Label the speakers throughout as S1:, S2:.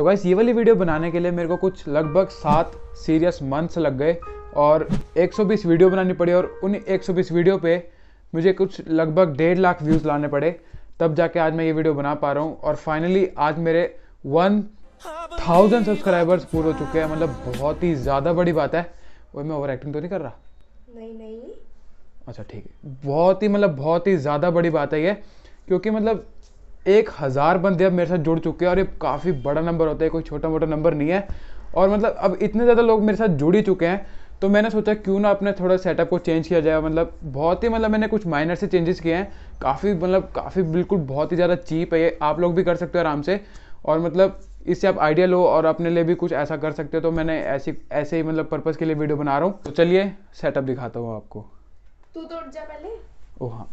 S1: So guys ये वाली video बनाने के लिए मेरे को कुछ लगभग सात सीरियस मंथ्स लग गए और 120 वीडियो बनानी पड़ी और उन 120 वीडियो पे मुझे कुछ लगभग डेढ़ लाख व्यूज़ लाने पड़े। तब जाके आज मैं ये वीडियो बना पा रहा हूँ और फाइनली आज मेरे वन थाउज़ेंड सब्सक्राइबर्स पूरे हो चुके हैं। मतलब बहुत ही ज़्यादा बड़ी बात है। वही मैं ओवर एक्टिंग तो नहीं कर रहा?
S2: नहीं नहीं।
S1: अच्छा ठीक है। बहुत ही मतलब बहुत ही ज़्यादा बड़ी बात है ये क्योंकि मतलब एक हज़ार बंदे अब मेरे साथ जुड़ चुके हैं और ये काफ़ी बड़ा नंबर होता है कोई छोटा मोटा नंबर नहीं है। और मतलब अब इतने ज़्यादा लोग मेरे साथ जुड़ ही चुके हैं तो मैंने सोचा क्यों ना अपने थोड़ा सेटअप को चेंज किया जाए। मतलब बहुत ही मतलब मैंने कुछ माइनर से चेंजेस किए हैं। काफ़ी मतलब काफ़ी बिल्कुल बहुत ही ज़्यादा चीप है ये। आप लोग भी कर सकते हो आराम से। और मतलब इससे आप आइडिया लो और अपने लिए भी कुछ ऐसा कर सकते हो। तो मैंने ऐसी ऐसे ही मतलब पर्पज़ के लिए वीडियो बना रहा हूँ। तो चलिए सेटअप दिखाता हूँ आपको।
S2: तू तो उठ जा पहले।
S1: ओ हाँ।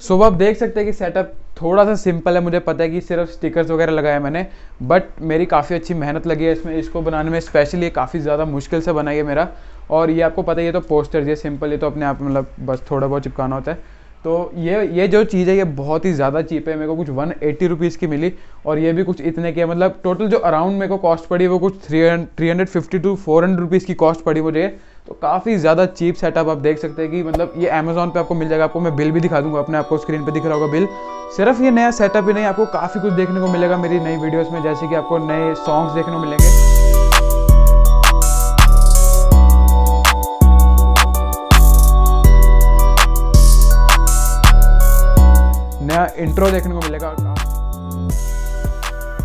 S1: सो आप देख सकते हैं कि सेटअप थोड़ा सा सिंपल है, मुझे पता है कि सिर्फ़ स्टिकर्स वगैरह लगाए मैंने बट मेरी काफ़ी अच्छी मेहनत लगी है इसमें, इसको बनाने में स्पेशली ये काफ़ी ज़्यादा मुश्किल से बनाई है मेरा। और ये आपको पता है, ये तो पोस्टर ये सिंपल ये तो अपने आप मतलब बस थोड़ा बहुत चिपकाना होता है। तो ये ये जो चीज़ है, ये बहुत ही ज़्यादा चीप है, मेरे को कुछ वन एट्टी रुपीज़ की मिली और ये भी कुछ इतने की है। मतलब टोटल जो अराउंड मेरे को कॉस्ट पड़ी, वो कुछ three three hundred fifty to four hundred rupees की कॉस्ट पड़ी मुझे। तो काफ़ी ज़्यादा चीप सेटअप आप देख सकते हैं कि मतलब ये अमेजोन पे आपको मिल जाएगा। आपको मैं बिल भी दिखा दूँगा, अपने आपको स्क्रीन पे दिख रहा होगा बिल। सिर्फ़ ये नया सेटअप ही नहीं, आपको काफ़ी कुछ देखने को मिलेगा मेरी नई वीडियोस में, जैसे कि आपको नए सॉन्ग्स देखने को मिलेंगे। नया इंट्रो देखने को मिलेगा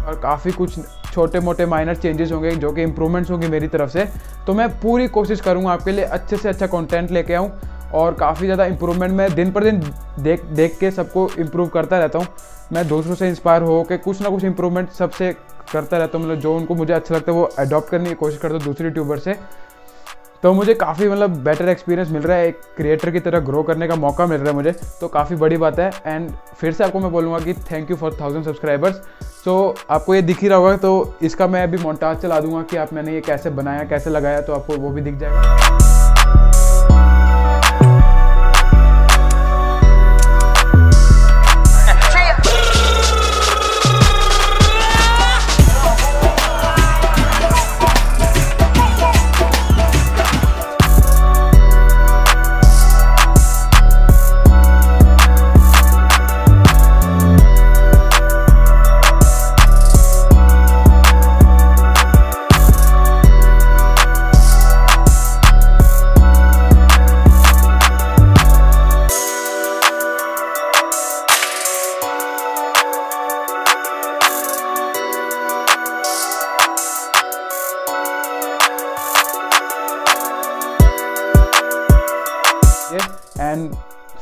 S1: और काफ़ी कुछ छोटे मोटे माइनर चेंजेस होंगे, जो कि इंप्रूवमेंट्स होंगी मेरी तरफ़ से। तो मैं पूरी कोशिश करूँगा आपके लिए अच्छे से अच्छा कॉन्टेंट लेके आऊँ और काफ़ी ज़्यादा इंप्रूवमेंट मैं दिन पर दिन देख देख के सबको इम्प्रूव करता रहता हूँ। मैं दूसरों से इंस्पायर हो के कुछ ना कुछ इंप्रूवमेंट सबसे करता रहता हूँ। मतलब जो उनको मुझे अच्छा लगता है वो अडॉप्ट करने की कोशिश करता हूँ दूसरे यूट्यूबर से। तो मुझे काफ़ी मतलब बेटर एक्सपीरियंस मिल रहा है, एक क्रिएटर की तरह ग्रो करने का मौका मिल रहा है मुझे तो काफ़ी बड़ी बात है। एंड फिर से आपको मैं बोलूँगा कि thank you for thousand subscribers so आपको ये दिख ही रहा होगा तो इसका मैं अभी मोन्टाज चला दूँगा कि आप मैंने ये कैसे बनाया, कैसे लगाया तो आपको वो भी दिख जाएगा। एंड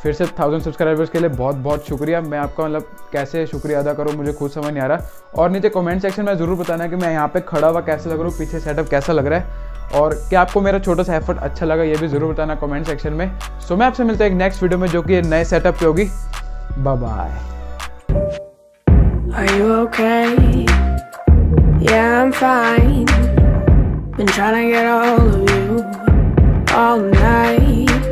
S1: फिर से थाउज़ेंड सब्सक्राइबर्स के लिए बहुत बहुत शुक्रिया। मैं आपका मतलब कैसे शुक्रिया अदा करूँ? मुझे खुद समझ नहीं आ रहा। और नीचे कमेंट सेक्शन में ज़रूर बताना कि मैं यहाँ पे खड़ा हुआ कैसा लग रहा हूँ पीछे सेटअप कैसा लग रहा है। और क्या आपको मेरा छोटा सा एफर्ट अच्छा लगा ये भी ज़रूर बताना कमेंट सेक्शन में। सो मैं आपसे मिलता हूँ एक नेक्स्ट वीडियो में जो कि नए सेटअप पे होगी। Bye
S3: Are you okay? Yeah, I'm fine. Been trying to get all of you all night.